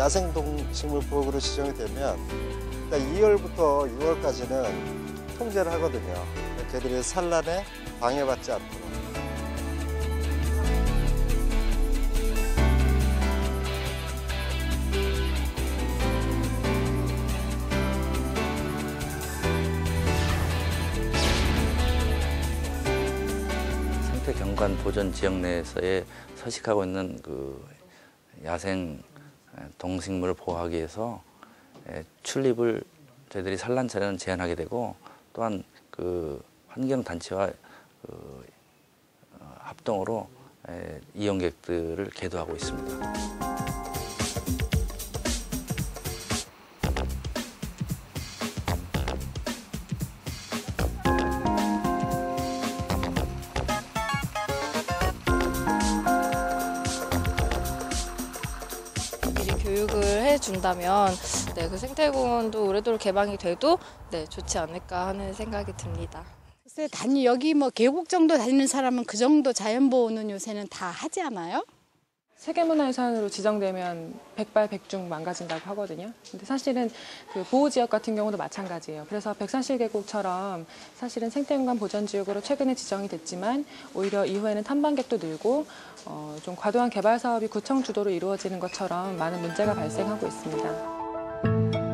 야생동식물 보호구로 지정이 되면 일단 2월부터 6월까지는 통제를 하거든요. 개들이 산란에 방해받지 않도록. 생태 경관 보전 지역 내에서의 서식하고 있는 그 야생 동식물을 보호하기 위해서 에, 출입을 저희들이 산란 차례는 제한하게 되고 또한 그 환경 단체와 그 어, 합동으로 에, 이용객들을 계도하고 있습니다. 준다면 네, 그 생태공원도 오래도록 개방이 돼도 네, 좋지 않을까 하는 생각이 듭니다. 글쎄 다니 여기 뭐 계곡 정도 다니는 사람은 그 정도 자연 보호는 요새는 다 하지 않아요? 세계문화유산으로 지정되면 백발백중 망가진다고 하거든요. 근데 사실은 그 보호지역 같은 경우도 마찬가지예요. 그래서 백산실계곡처럼 사실은 생태공간 보전지역으로 최근에 지정이 됐지만 오히려 이후에는 탐방객도 늘고 어, 좀 과도한 개발 사업이 구청 주도로 이루어지는 것처럼 많은 문제가 발생하고 있습니다.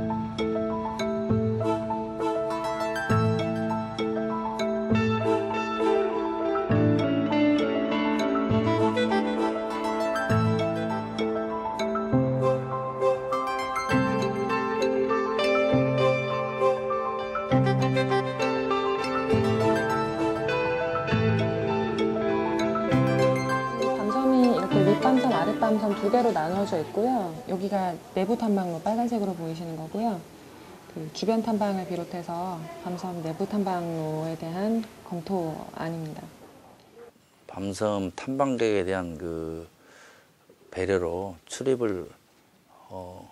밤섬, 두 개로 나누어져 있고요. 여기가 내부 탐방로 빨간색으로 보이시는 거고요. 그 주변 탐방을 비롯해서 밤섬 내부 탐방로에 대한 검토안입니다. 밤섬 탐방객에 대한 그 배려로 출입을 어,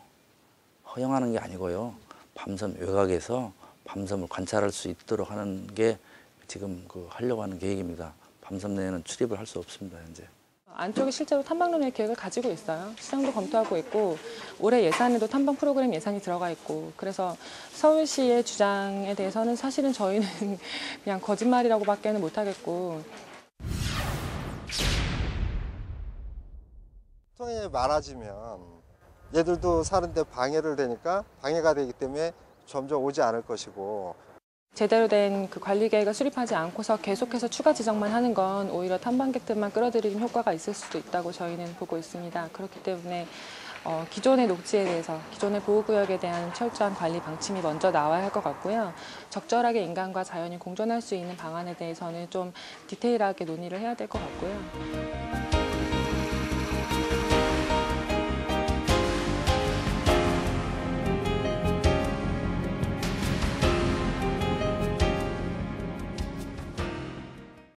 허용하는 게 아니고요. 밤섬 외곽에서 밤섬을 관찰할 수 있도록 하는 게 지금 그 하려고 하는 계획입니다. 밤섬 내에는 출입을 할 수 없습니다, 현재. 안쪽에 실제로 탐방로 낼 계획을 가지고 있어요. 시장도 검토하고 있고 올해 예산에도 탐방 프로그램 예산이 들어가 있고 그래서 서울시의 주장에 대해서는 사실은 저희는 그냥 거짓말이라고밖에는 못하겠고 통행이 많아지면 얘들도 사는데 방해를 되니까 방해가 되기 때문에 점점 오지 않을 것이고 제대로 된 그 관리 계획을 수립하지 않고서 계속해서 추가 지정만 하는 건 오히려 탐방객들만 끌어들이는 효과가 있을 수도 있다고 저희는 보고 있습니다. 그렇기 때문에 어, 기존의 녹지에 대해서 기존의 보호구역에 대한 철저한 관리 방침이 먼저 나와야 할 것 같고요. 적절하게 인간과 자연이 공존할 수 있는 방안에 대해서는 좀 디테일하게 논의를 해야 될 것 같고요.